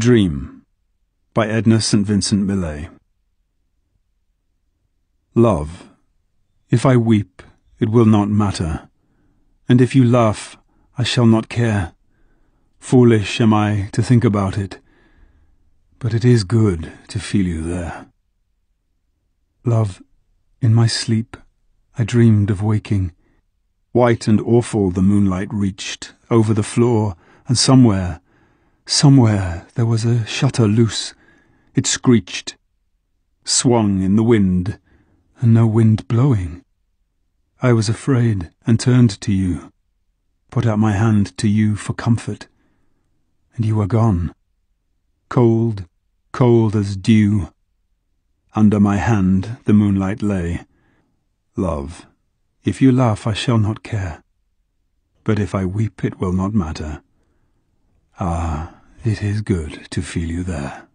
Dream by Edna St. Vincent Millay. Love, if I weep, it will not matter, and if you laugh, I shall not care. Foolish am I to think about it, but it is good to feel you there. Love, in my sleep, I dreamed of waking. White and awful the moonlight reached over the floor, and somewhere, somewhere there was a shutter loose. It screeched, swung in the wind, and no wind blowing. I was afraid and turned to you, put out my hand to you for comfort, and you were gone, cold, cold as dew. Under my hand the moonlight lay. Love, if you laugh I shall not care, but if I weep it will not matter. Ah, it is good to feel you there.